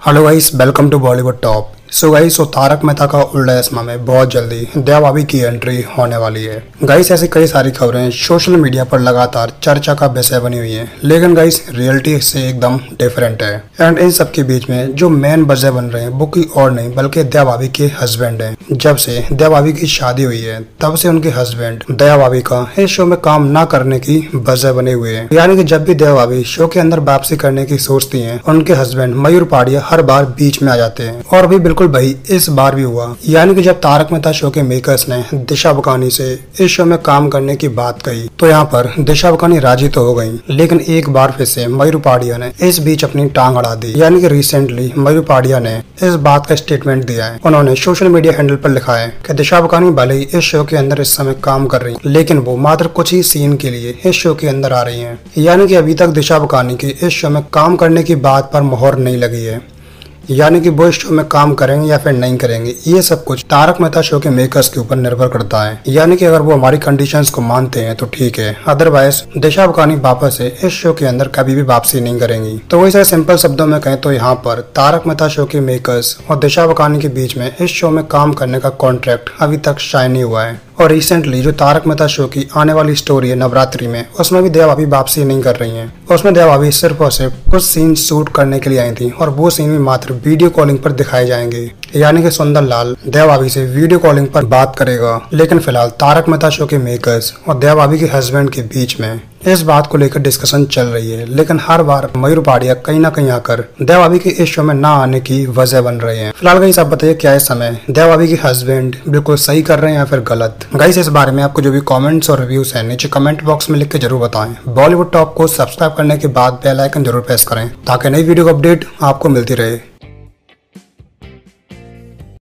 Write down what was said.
Hello guys welcome to Bollywood top so guys so Tarak Mehta ka Ulta Chashma में बहुत जल्दी दया भाभी की एंट्री होने वाली है। गाइस ऐसी कई सारी खबरें सोशल मीडिया पर लगातार चर्चा का विषय बनी हुई है। लेकिन गाइस रियलिटी से एकदम डिफरेंट है। एंड इन सब के बीच में जो मेन वजह बन रहे हैं, वो की और नहीं, बल्कि दया भाभी के हस्बैंड है। जब से दया भाभी की शादी हुई है, तब से उनके हस्बैंड दया भाभी का इस शो में काम न करने की वजह बने हुए है। यानी की जब भी दया भाभी शो के अंदर वापसी करने की सोचती है, उनके हस्बैंड मयूर पाड़िया हर बार बीच में आ जाते हैं। और भी बिल्कुल भाई, इस बार भी हुआ। यानी कि जब तारक मेहता शो के मेकर्स ने दिशा बकानी से इस शो में काम करने की बात कही तो यहाँ पर दिशा बुकानी राज़ी तो हो गई, लेकिन एक बार फिर से मयूर पाड़िया ने इस बीच अपनी टांग अड़ा दी। यानी कि रिसेंटली मयूर पाड़िया ने इस बात का स्टेटमेंट दिया है। उन्होंने सोशल मीडिया हैंडल पर लिखा है कि दिशा बुकानी भले ही इस शो के अंदर इस समय काम कर रही लेकिन वो मात्र कुछ ही सीन के लिए इस शो के अंदर आ रही है। यानी कि अभी तक दिशा बुकानी की इस शो में काम करने की बात पर मोहर नहीं लगी है। यानी कि वो इस शो में काम करेंगे या फिर नहीं करेंगे, ये सब कुछ तारक मेहता शो के मेकर्स के ऊपर निर्भर करता है। यानी कि अगर वो हमारी कंडीशन को मानते हैं तो ठीक है। अदरवाइज़ दिशा बुकानी वापस से इस शो के अंदर कभी भी वापसी नहीं करेंगी। तो वैसे सिंपल शब्दों में कहें तो यहाँ पर तारक मेहता शो के मेकर्स और दिशा बुकानी के बीच में इस शो में काम करने का कॉन्ट्रैक्ट अभी तक शाइन नहीं हुआ है। और रिसेंटली जो तारक मेहता शो की आने वाली स्टोरी है नवरात्रि में, उसमें भी दया भाभी वापसी नहीं कर रही हैं। उसमें दया भाभी सिर्फ़ और सिर्फ़ कुछ सीन शूट करने के लिए आई थी और वो सीन भी मात्र वीडियो कॉलिंग पर दिखाए जाएँगे। यानी कि सुंदर लाल दया भाभी से वीडियो कॉलिंग पर बात करेगा। लेकिन फ़िलहाल तारक मेहता शो के मेकर्स और दया भाभी के हस्बैंड के बीच में इस बात को लेकर डिस्कशन चल रही है। लेकिन हर बार मयूर पाड़िया कहीं ना कहीं आकर दया भाभी के इस शो में ना आने की वजह बन रहे हैं। फ़िलहाल गई सब बताइए क्या इस समय दया भाभी के हस्बैंड बिल्कुल सही कर रहे हैं या फिर गलत? गाइस, इस बारे में आपको जो भी कमेंट्स और रिव्यूज़ है, नीचे कमेंट बॉक्स में लिख के ज़रूर बताएँ। बॉलीवुड टॉप को सब्सक्राइब करने के बाद बेल आइकन ज़रूर प्रेस करें, ताकि नई वीडियो अपडेट आपको मिलती रहे।